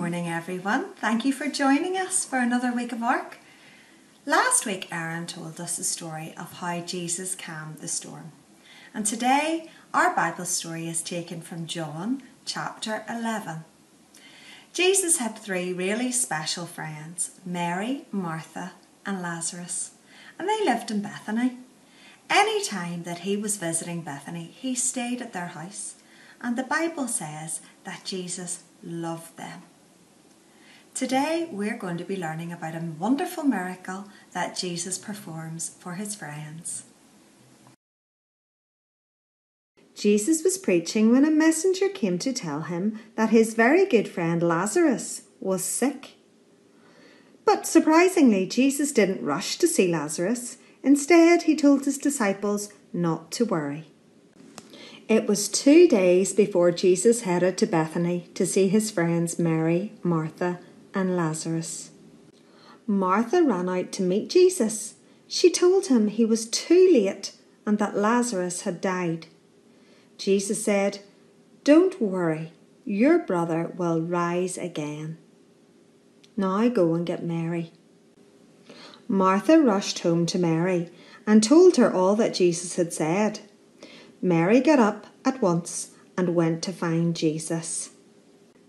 morning, everyone. Thank you for joining us for another week of Ark. Last week, Aaron told us the story of how Jesus calmed the storm. And today, our Bible story is taken from John chapter 11. Jesus had three really special friends Mary, Martha, and Lazarus, and they lived in Bethany. Any time that he was visiting Bethany, he stayed at their house, and the Bible says that Jesus loved them. Today we're going to be learning about a wonderful miracle that Jesus performs for his friends. Jesus was preaching when a messenger came to tell him that his very good friend Lazarus was sick. But surprisingly, Jesus didn't rush to see Lazarus. Instead, he told his disciples not to worry. It was two days before Jesus headed to Bethany to see his friends Mary, Martha, and Lazarus. Martha ran out to meet Jesus. She told him he was too late and that Lazarus had died. Jesus said, Don't worry, your brother will rise again. Now go and get Mary. Martha rushed home to Mary and told her all that Jesus had said. Mary got up at once and went to find Jesus.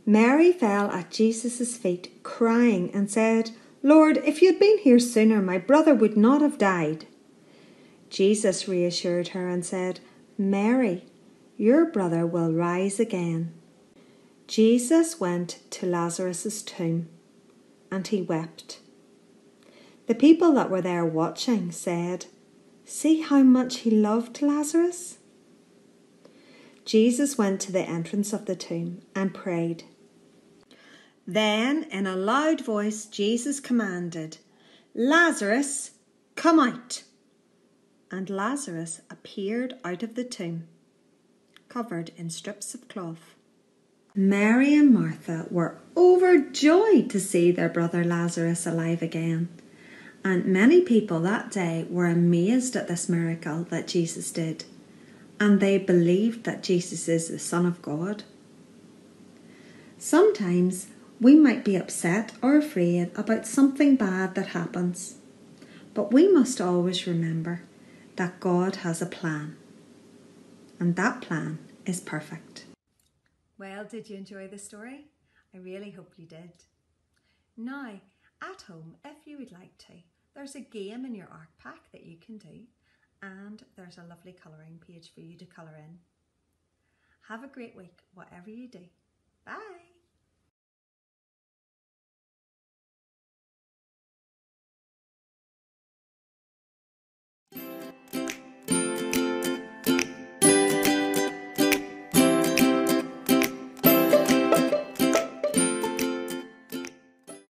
Mary fell at Jesus' feet, crying, and said, Lord, if you had been here sooner, my brother would not have died. Jesus reassured her and said, Mary, your brother will rise again. Jesus went to Lazarus' tomb, and he wept. The people that were there watching said, See how much he loved Lazarus? Jesus went to the entrance of the tomb and prayed. Then, in a loud voice, Jesus commanded, Lazarus, come out. And Lazarus appeared out of the tomb, covered in strips of cloth. Mary and Martha were overjoyed to see their brother Lazarus alive again. And many people that day were amazed at this miracle that Jesus did and they believed that Jesus is the Son of God. Sometimes we might be upset or afraid about something bad that happens, but we must always remember that God has a plan, and that plan is perfect. Well, did you enjoy the story? I really hope you did. Now, at home, if you would like to, there's a game in your Ark Pack that you can do and there's a lovely colouring page for you to colour in. Have a great week, whatever you do. Bye!